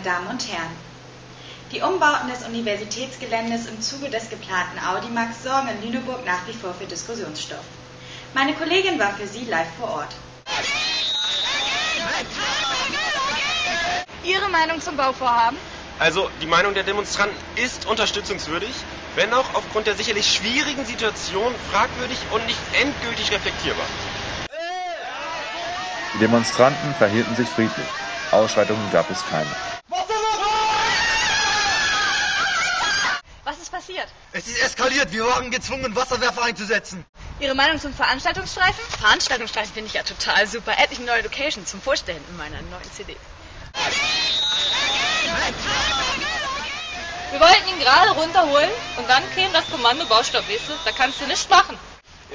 meine Damen und Herren. Die Umbauten des Universitätsgeländes im Zuge des geplanten Audimax sorgen in Lüneburg nach wie vor für Diskussionsstoff. Meine Kollegin war für Sie live vor Ort. Ihre Meinung zum Bauvorhaben? Also, die Meinung der Demonstranten ist unterstützungswürdig, wenn auch aufgrund der sicherlich schwierigen Situation fragwürdig und nicht endgültig reflektierbar. Die Demonstranten verhielten sich friedlich. Ausschreitungen gab es keine. Passiert? Es ist eskaliert. Wir waren gezwungen, Wasserwerfer einzusetzen. Ihre Meinung zum Veranstaltungsstreifen? Veranstaltungsstreifen finde ich ja total super. Etliche neue Locations zum Vorstellen in meiner neuen CD. Wir wollten ihn gerade runterholen und dann käme das Kommando Baustopp, weißt du? Da kannst du nichts machen.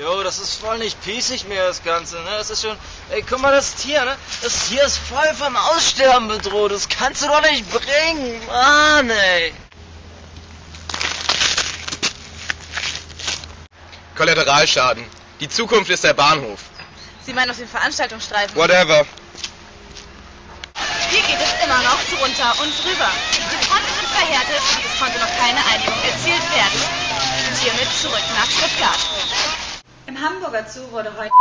Jo, das ist voll nicht pießig mehr, das Ganze, ne? Das ist schon, ey, guck mal, das Tier, ne? Das Tier ist voll vom Aussterben bedroht. Das kannst du doch nicht bringen. Mann, ey. Kollateralschaden. Die Zukunft ist der Bahnhof. Sie meinen auf den Veranstaltungsstreifen? Whatever. Hier geht es immer noch drunter und drüber. Die Fronten sind verhärtet und es konnte noch keine Einigung erzielt werden. Und hiermit zurück nach Stuttgart. Im Hamburger Zoo wurde heute